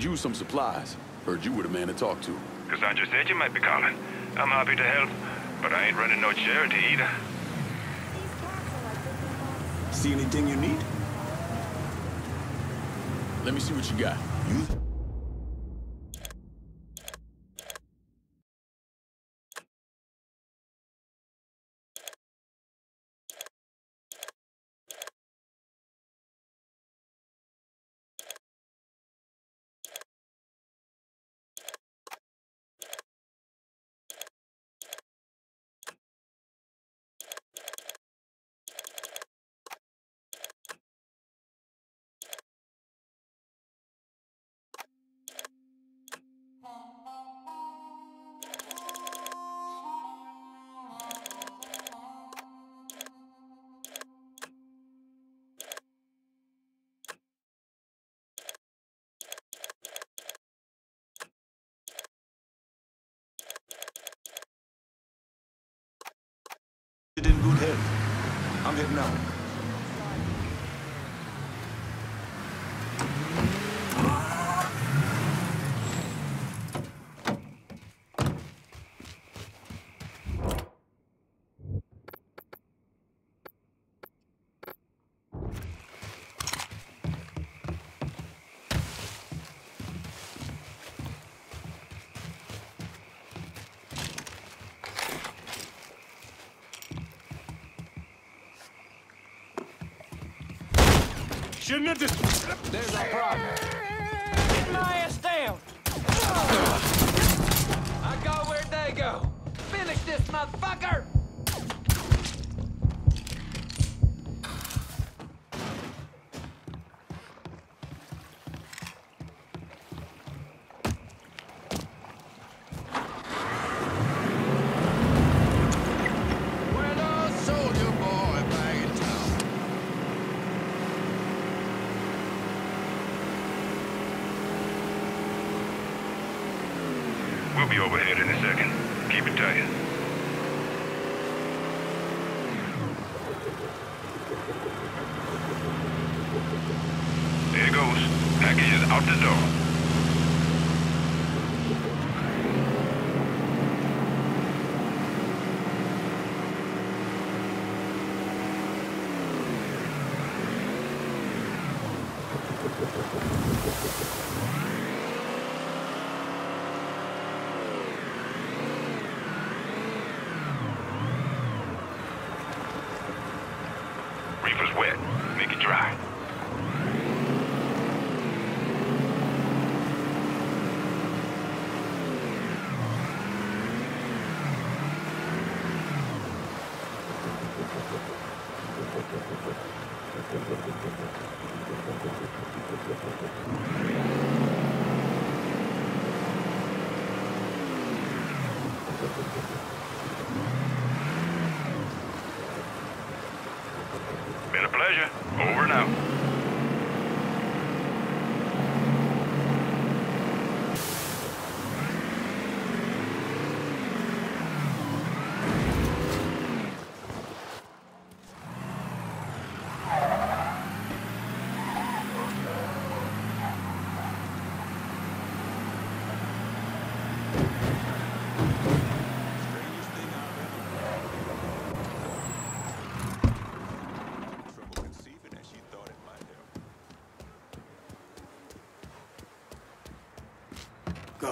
Could use some supplies. Heard you were the man to talk to. Cassandra said you might be calling. I'm happy to help, but I ain't running no charity either. See anything you need? Let me see what you got. You? Shouldn't have just... There's a problem. Get my ass down! I go where they go. Finish this motherfucker!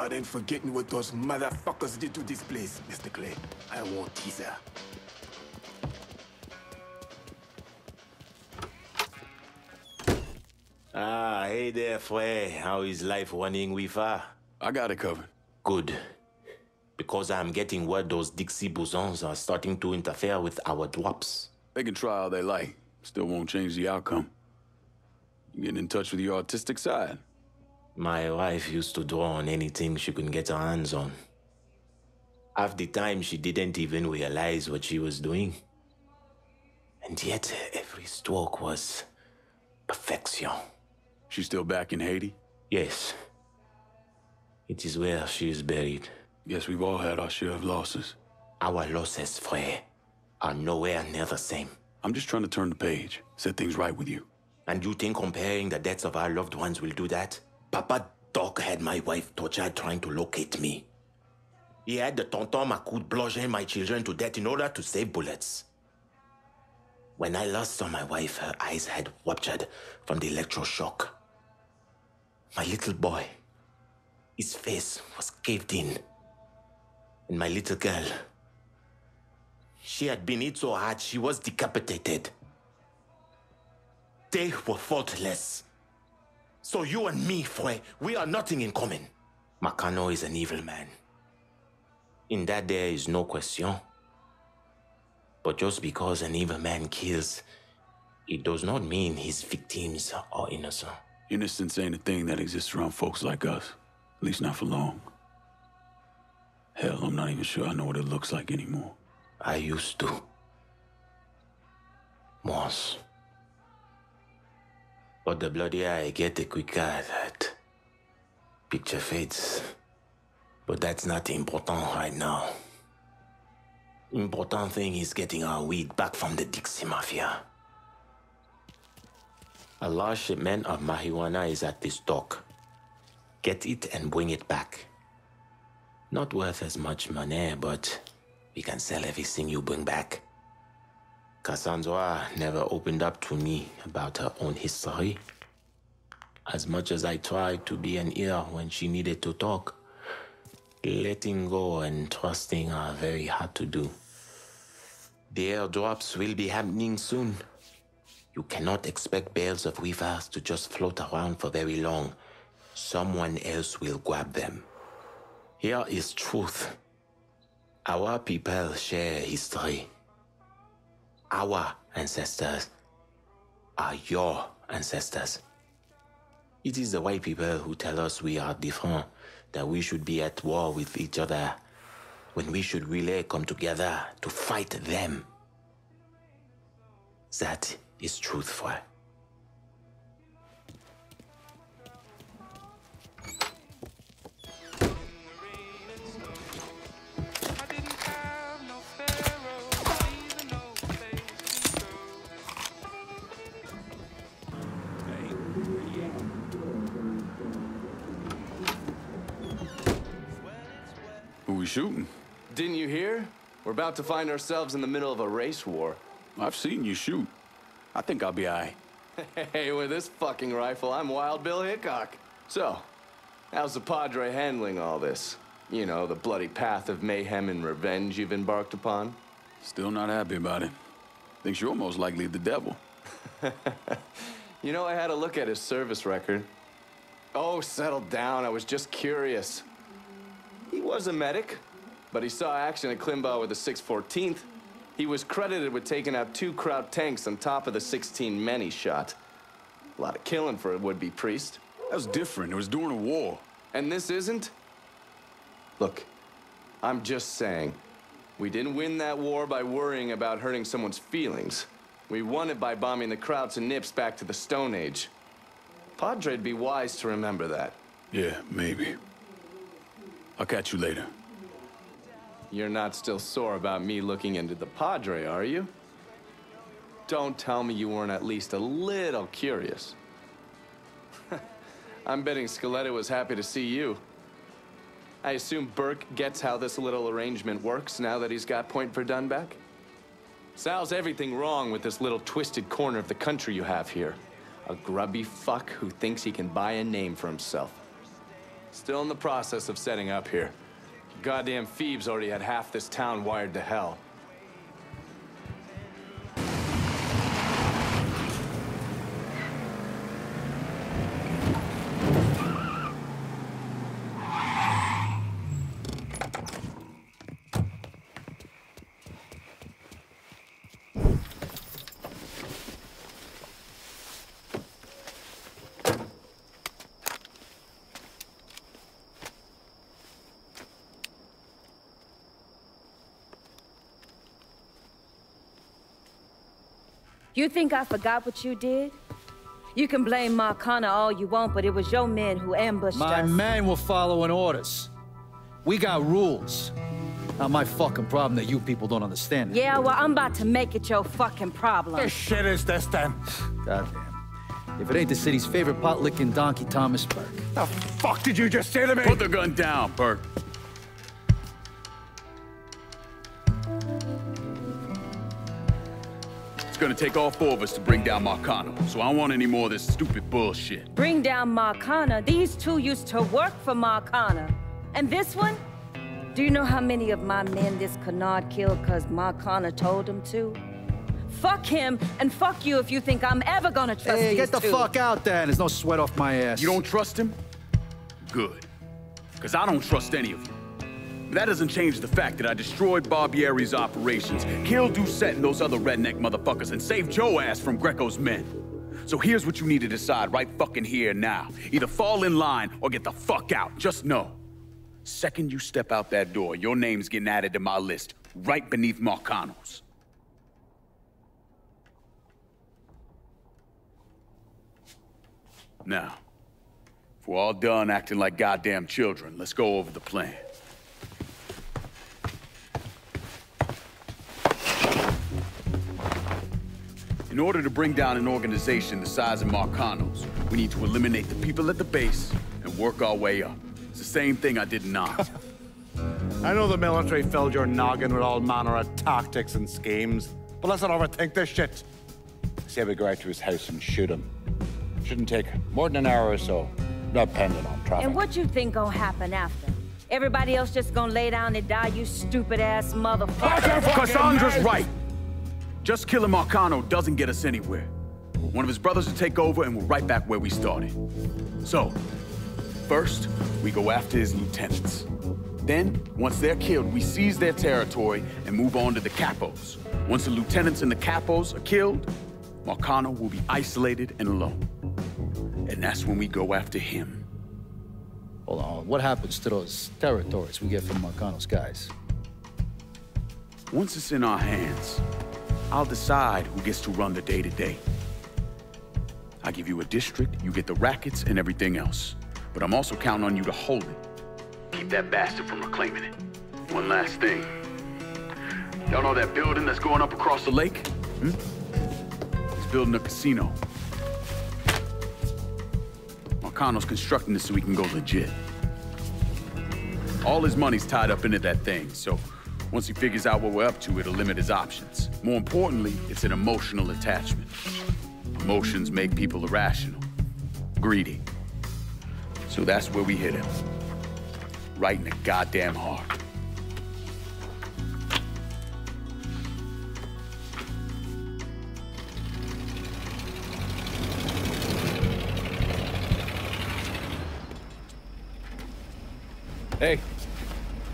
Help. God ain't forgetting what those motherfuckers did to this place, Mr. Clay. I won't tease her. Ah, hey there, Frey. How is life running with her? I got it covered. Good. Because I'm getting word those Dixie bosons are starting to interfere with our drops. They can try all they like. Still won't change the outcome. You getting in touch with your artistic side? My wife used to draw on anything she could get her hands on. Half the time, she didn't even realize what she was doing. And yet, every stroke was perfection. She's still back in Haiti? Yes. It is where she is buried. Yes, we've all had our share of losses. Our losses, Frey, are nowhere near the same. I'm just trying to turn the page, set things right with you. And you think comparing the deaths of our loved ones will do that? Papa Doc had my wife tortured trying to locate me. He had the Tonton Macoute bludgeon my children to death in order to save bullets. When I last saw my wife, her eyes had ruptured from the electroshock. My little boy, his face was caved in. And my little girl, she had been hit so hard she was decapitated. They were faultless. So you and me, Fue, we are nothing in common. Marcano is an evil man. In that there is no question. But just because an evil man kills, it does not mean his victims are innocent. Innocence ain't a thing that exists around folks like us. At least not for long. Hell, I'm not even sure I know what it looks like anymore. I used to. Once. But the bloody eye get, the quicker that picture fades. But that's not important right now. Important thing is getting our weed back from the Dixie Mafia. A large shipment of marijuana is at this dock. Get it and bring it back. Not worth as much money, but we can sell everything you bring back. Cassandra never opened up to me about her own history. As much as I tried to be an ear when she needed to talk, letting go and trusting are very hard to do. The airdrops will be happening soon. You cannot expect bales of weavers to just float around for very long. Someone else will grab them. Here is truth. Our people share history. Our ancestors are your ancestors. It is the white people who tell us we are different, that we should be at war with each other, when we should really come together to fight them. That is truthful. Shooting? Didn't you hear? We're about to find ourselves in the middle of a race war. I've seen you shoot. I think I'll be aight. Hey, with this fucking rifle, I'm Wild Bill Hickok. So, how's the Padre handling all this? You know, the bloody path of mayhem and revenge you've embarked upon? Still not happy about it. Thinks you're most likely the devil. You know, I had a look at his service record. Oh, settle down. I was just curious. He was a medic, but he saw action at Climbach with the 614th. He was credited with taking out two Kraut tanks on top of the 16 men he shot. A lot of killing for a would-be priest. That was different. It was during a war. And this isn't? Look, I'm just saying. We didn't win that war by worrying about hurting someone's feelings. We won it by bombing the Krauts and Nips back to the Stone Age. Padre'd be wise to remember that. Yeah, maybe. I'll catch you later. You're not still sore about me looking into the Padre, are you? Don't tell me you weren't at least a little curious. I'm betting Scaletta was happy to see you. I assume Burke gets how this little arrangement works now that he's got Point Verdun back? Sal's everything wrong with this little twisted corner of the country you have here. A grubby fuck who thinks he can buy a name for himself. Still in the process of setting up here. Goddamn Phoebes already had half this town wired to hell. You think I forgot what you did? You can blame Marcano all you want, but it was your men who ambushed My us. My men were following orders. We got rules. Not my fucking problem that you people don't understand. it. Yeah, well, I'm about to make it your fucking problem. This shit is this then? Goddamn. If it ain't the city's favorite pot-licking donkey, Thomas Burke. The fuck did you just say to me? Put the gun down, Burke. Gonna take all four of us to bring down Marcano, so I don't want any more of this stupid bullshit. Bring down Marcano. These two used to work for Marcano. And this one? Do you know how many of my men this Canard killed because Marcano told him to? Fuck him, and fuck you if you think I'm ever gonna trust Hey, these get the two. fuck out there. There's no sweat off my ass. You don't trust him? Good. Because I don't trust any of you. But that doesn't change the fact that I destroyed Barbieri's operations, killed Doucette and those other redneck motherfuckers, and saved Joe ass from Greco's men. So here's what you need to decide right fucking here now. Either fall in line or get the fuck out. Just know. Second you step out that door, your name's getting added to my list, right beneath Marcano's. Now, if we're all done acting like goddamn children, let's go over the plan. In order to bring down an organization the size of Marcano's, we need to eliminate the people at the base and work our way up. It's the same thing I did not. I know the military filled your noggin with all manner of tactics and schemes, but let's not overthink this shit. Say we go out to his house and shoot him. Shouldn't take more than an hour or so, depending on traffic. And what you think gonna happen after? Everybody else just gonna lay down and die, you stupid ass motherfucker. Cassandra's right. Just killing Marcano doesn't get us anywhere. One of his brothers will take over and we're right back where we started. So, first, we go after his lieutenants. Then, once they're killed, we seize their territory and move on to the capos. Once the lieutenants and the capos are killed, Marcano will be isolated and alone. And that's when we go after him. Hold on. What happens to those territories we get from Marcano's guys? Once it's in our hands, I'll decide who gets to run the day-to-day. I give you a district, you get the rackets and everything else. But I'm also counting on you to hold it. Keep that bastard from reclaiming it. One last thing. Y'all know that building that's going up across the lake? Hmm? He's building a casino. Marcano's constructing this so he can go legit. All his money's tied up into that thing, so once he figures out what we're up to, it'll limit his options. More importantly, it's an emotional attachment. Emotions make people irrational, greedy. So that's where we hit him. Right in the goddamn heart. Hey,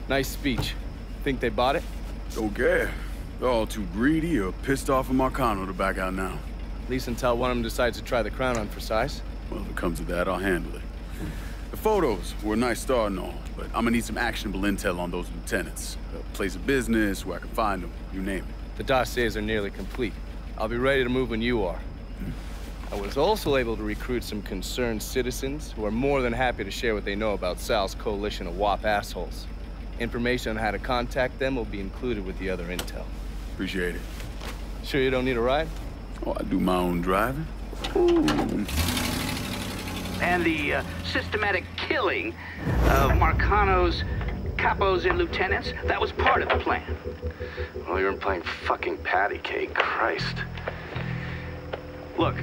nice speech. Think they bought it? Okay. They're all too greedy or pissed off at Marcano to back out now. At least until one of them decides to try the crown on for size. Well, if it comes to that, I'll handle it. The photos were a nice start and all, but I'm gonna need some actionable intel on those lieutenants. A place of business, where I can find them, you name it. The dossiers are nearly complete. I'll be ready to move when you are. Hmm. I was also able to recruit some concerned citizens who are more than happy to share what they know about Sal's coalition of WAP assholes. Information on how to contact them will be included with the other intel. Appreciate it. Sure you don't need a ride? Oh, I do my own driving. and the uh, systematic killing of Marcano's capos and lieutenants, that was part of the plan. Well, you're playing fucking patty cake. Christ. Look,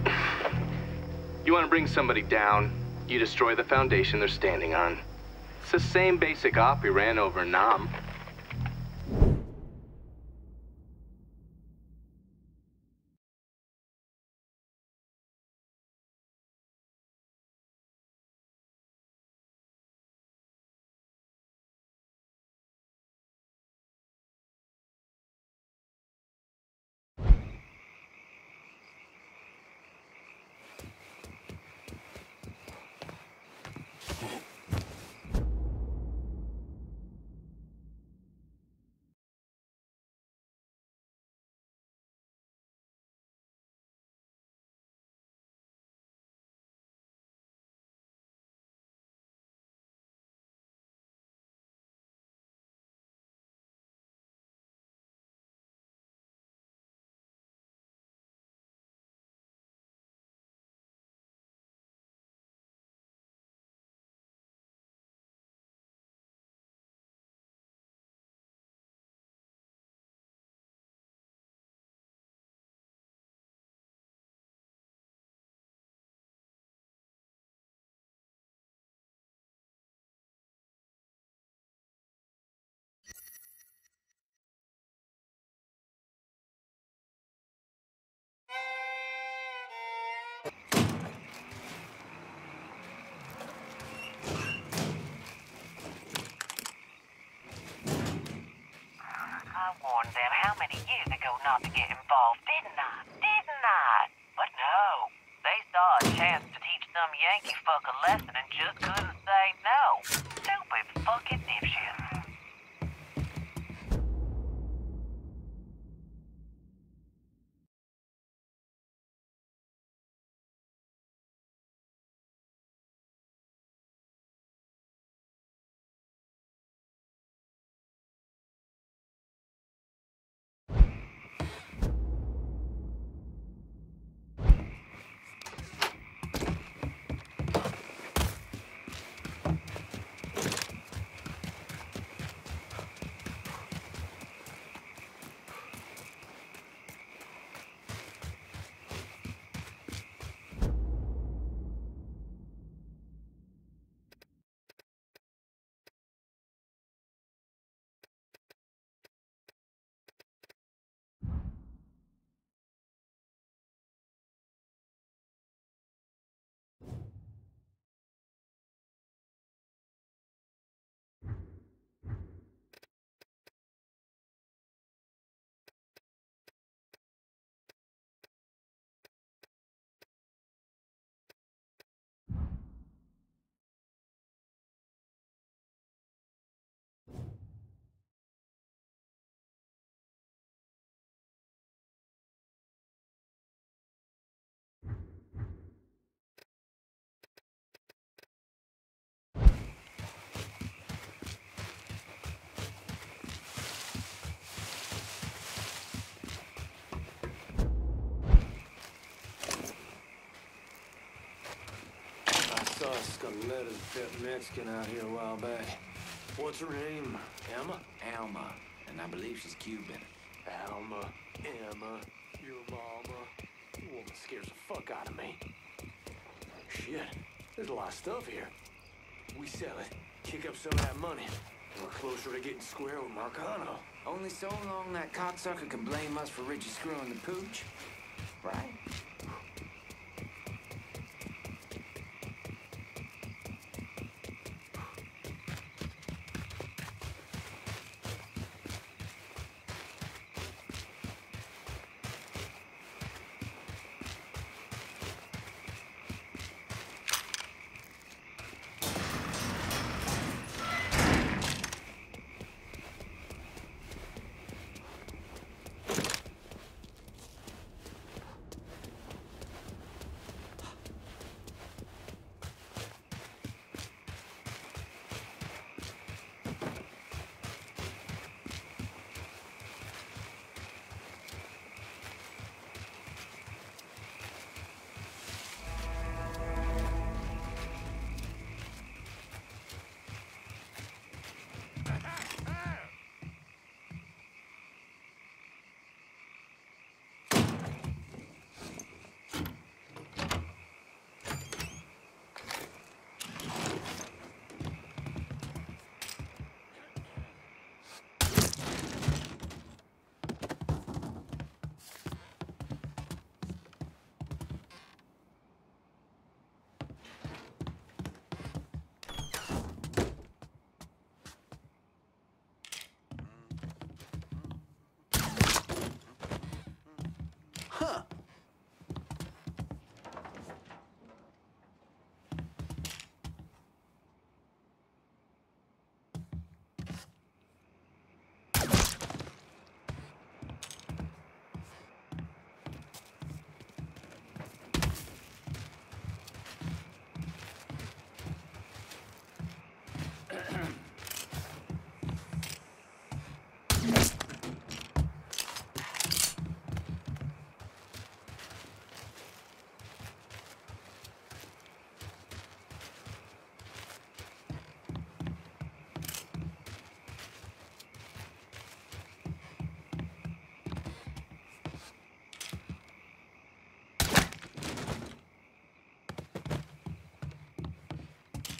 you want to bring somebody down, you destroy the foundation they're standing on. It's the same basic op we ran over Nam. Them how many years ago not to get involved, didn't I? Didn't I? But no. They saw a chance to teach some Yankee fuck a lesson and just couldn't say no. Stupid fucking dipshits. I saw a skeleton fit Mexican out here a while back. What's her name? Emma? Alma, and I believe she's Cuban. Alma, Emma, your mama. You woman scares the fuck out of me. Shit, there's a lot of stuff here. We sell it, kick up some of that money. We're closer to getting square with Marcano. Only so long that cocksucker can blame us for Richie screwing the pooch. Right?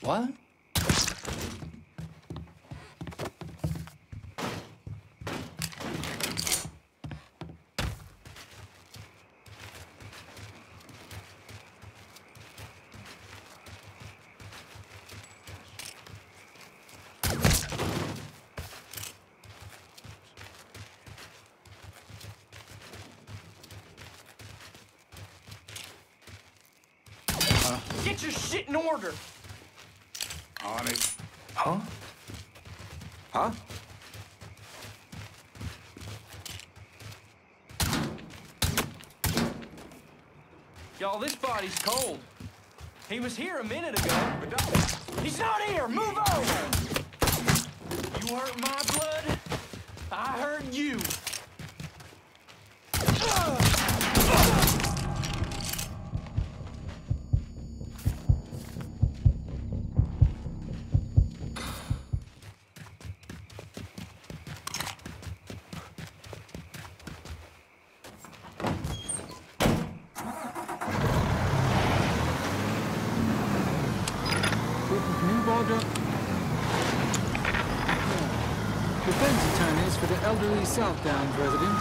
What? Get your shit in order! On it. Huh? Huh? Y'all, this body's cold. He was here a minute ago. He's not here! Move over! You hurt my blood, I hurt you. New Bordeaux. Defense attorneys for the elderly Southdowns resident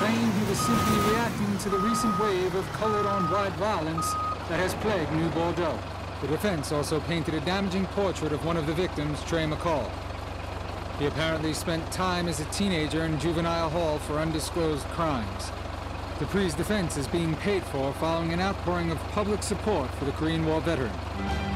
claim he was simply reacting to the recent wave of colored-on-white violence that has plagued New Bordeaux. The defense also painted a damaging portrait of one of the victims, Trey McCall. He apparently spent time as a teenager in juvenile hall for undisclosed crimes. Dupree's defense is being paid for following an outpouring of public support for the Korean War veteran.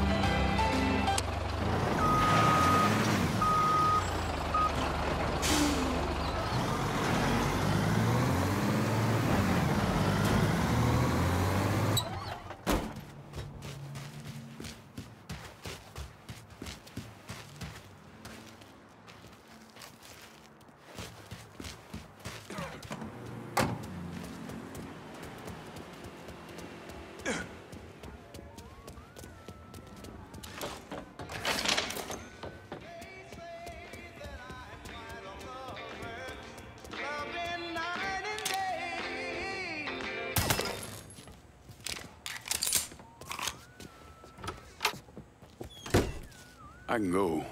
I can go.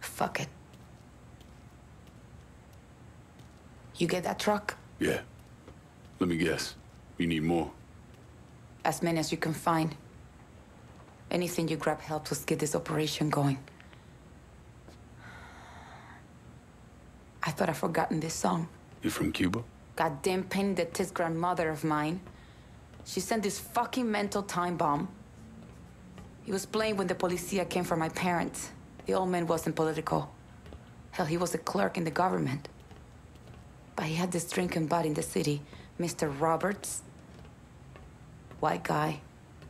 Fuck it. You get that truck? Yeah. Let me guess. You need more. As many as you can find. Anything you grab helps us get this operation going. I thought I'd forgotten this song. You're from Cuba? Goddamn pain that this grandmother of mine. She sent this fucking mental time bomb. He was playing when the policia came for my parents. The old man wasn't political. Hell, he was a clerk in the government. But he had this drinking buddy in the city, Mr. Roberts. White guy,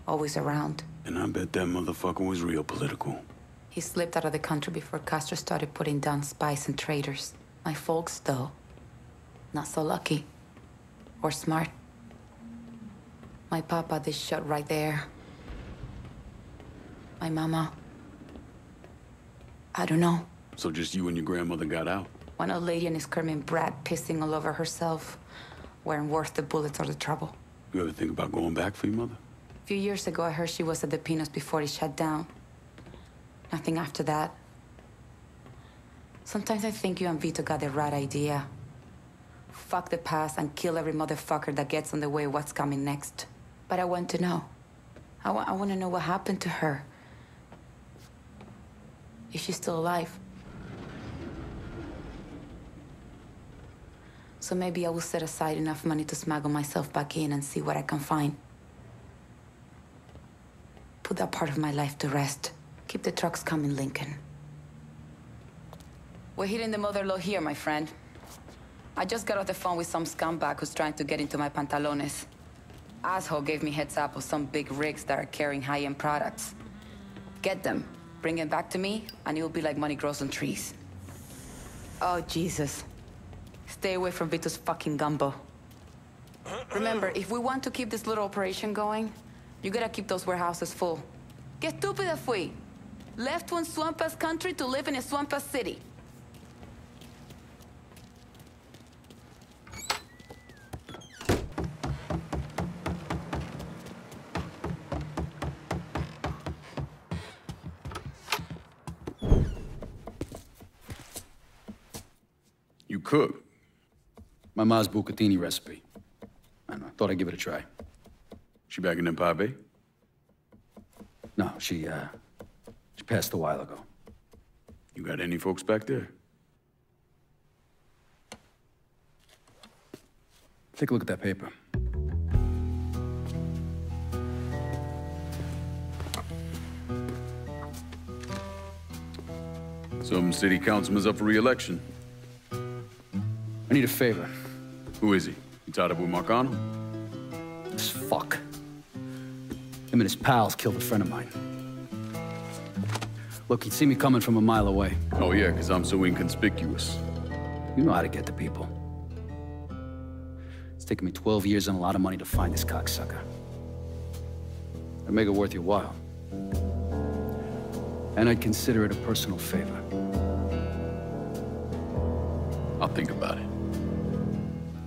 always around. And I bet that motherfucker was real political. He slipped out of the country before Castro started putting down spies and traitors. My folks, though, not so lucky. Or smart. My papa, they shot right there. My mama. I don't know. So just you and your grandmother got out? One old lady and a skirming brat pissing all over herself. Weren't worth the bullets or the trouble. You ever think about going back for your mother? A few years ago, I heard she was at the Pinos before it shut down. Nothing after that. Sometimes I think you and Vito got the right idea. Fuck the past and kill every motherfucker that gets in the way of what's coming next. But I want to know. I, wa- I want to know what happened to her. Is she still alive? So maybe I will set aside enough money to smuggle myself back in and see what I can find. Put that part of my life to rest. Keep the trucks coming, Lincoln. We're hitting the mother low here, my friend. I just got off the phone with some scumbag who's trying to get into my pantalones. Asshole gave me heads up of some big rigs that are carrying high-end products. Get them, bring them back to me, and it will be like money grows on trees. Oh, Jesus. Stay away from Vito's fucking gumbo. Remember, if we want to keep this little operation going, you gotta keep those warehouses full. Qué estúpida fui. Left one swamp-ass country to live in a swamp-ass city. cook. My ma's bucatini recipe. I know, thought I'd give it a try. She back in Zimbabwe? No, she, uh, she passed a while ago. You got any folks back there? Take a look at that paper. Some city councilman's up for re-election. I need a favor. Who is he? You tied up with Marcano? This fuck. Him and his pals killed a friend of mine. Look, he'd see me coming from a mile away. Oh yeah, because I'm so inconspicuous. You know how to get to people. It's taken me 12 years and a lot of money to find this cocksucker. I'd make it worth your while. And I'd consider it a personal favor. I'll think about it.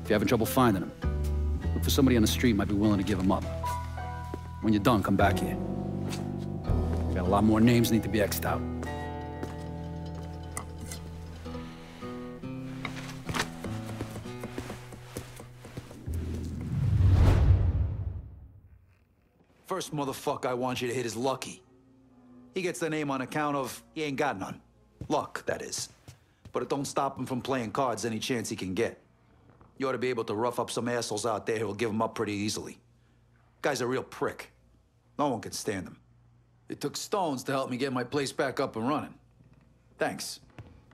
If you're having trouble finding him, look for somebody on the street might be willing to give him up. When you're done, come back here. Got a lot more names need to be X'd out. First motherfucker I want you to hit is Lucky. He gets the name on account of he ain't got none. Luck, that is. But it don't stop him from playing cards any chance he can get. You ought to be able to rough up some assholes out there who'll give him up pretty easily. Guy's a real prick. No one can stand him. It took stones to help me get my place back up and running. Thanks.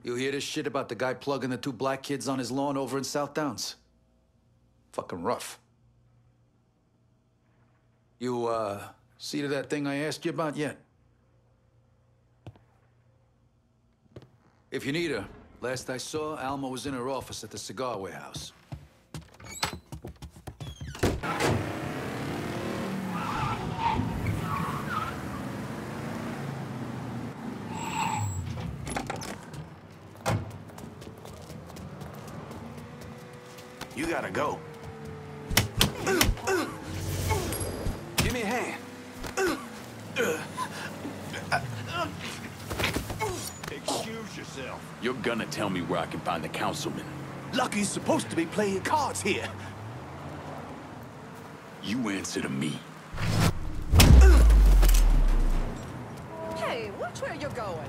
You hear this shit about the guy plugging the two black kids on his lawn over in South Downs? Fucking rough. You, uh, see to that thing I asked you about yet? If you need her, last I saw, Alma was in her office at the cigar warehouse. You gotta go. Give me a hand. Excuse yourself. You're gonna tell me where I can find the councilman. Lucky's supposed to be playing cards here. You answer to me. Hey, watch where you're going.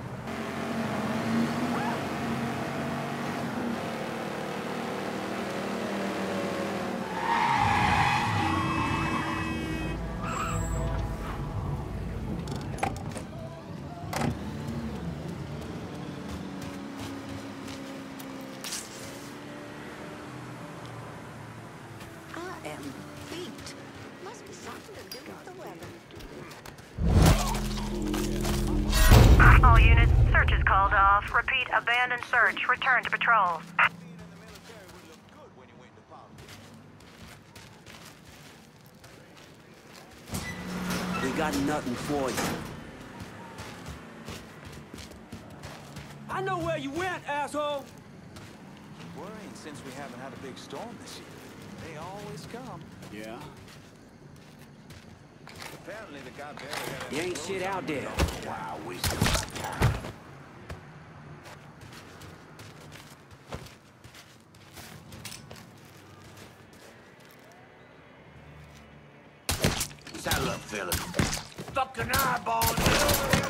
Off. Repeat, abandon search. Return to patrol. We got nothing for you. I know where you went, asshole! Worrying since we haven't had a big storm this year. They always come. Yeah? Apparently the guy barely had You ain't shit out there. Wow, we still got time. Saddle up, fella. Fucking eyeball!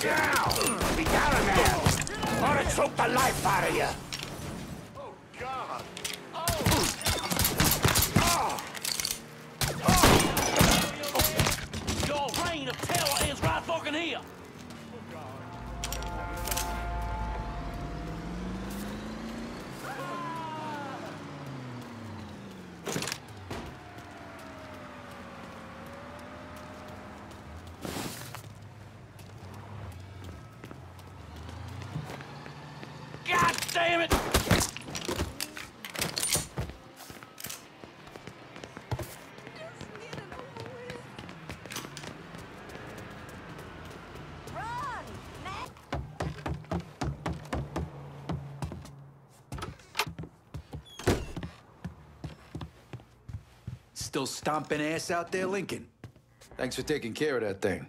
Down! Be down in there! Or to choke the life out of you! Oh, God! Oh! Your reign of terror ends right fucking here! God damn it! Still stomping ass out there, Lincoln. Thanks for taking care of that thing.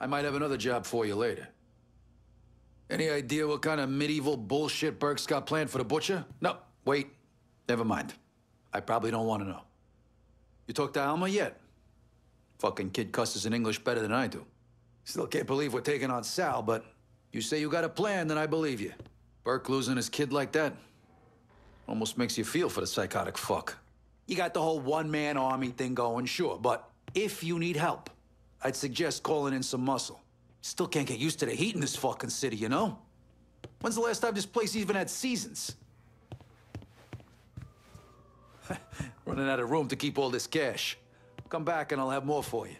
I might have another job for you later. Any idea what kind of medieval bullshit Burke's got planned for the butcher? No, wait. Never mind. I probably don't want to know. You talked to Alma yet? Fucking kid cusses in English better than I do. Still can't believe we're taking on Sal, but you say you got a plan, then I believe you. Burke losing his kid like that almost makes you feel for the psychotic fuck. You got the whole one-man army thing going, sure, but if you need help, I'd suggest calling in some muscle. Still can't get used to the heat in this fucking city, you know? When's the last time this place even had seasons? Running out of room to keep all this cash. Come back and I'll have more for you.